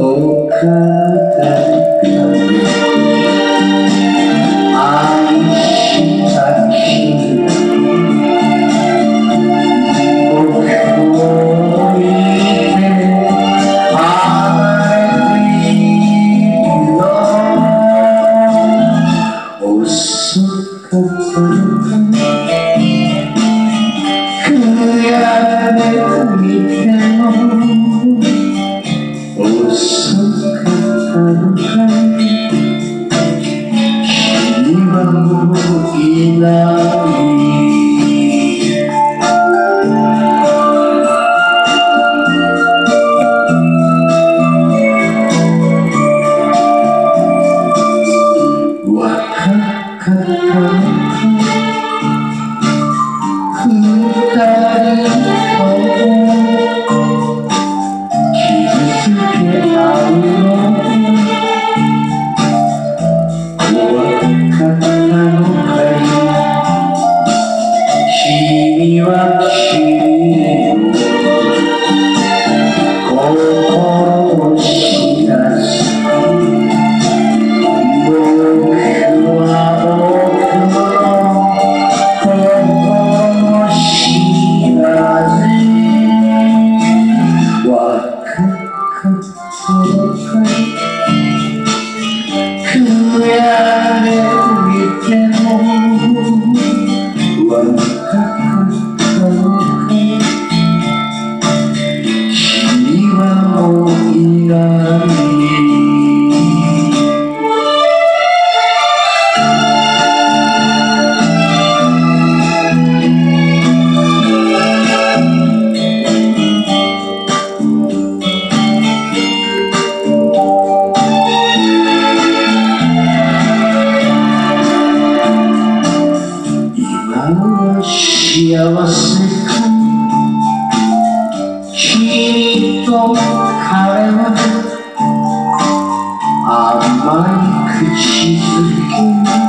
Oh, God, God, God. You are. しく君と彼は甘い口づけ。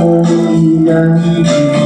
梦依然依。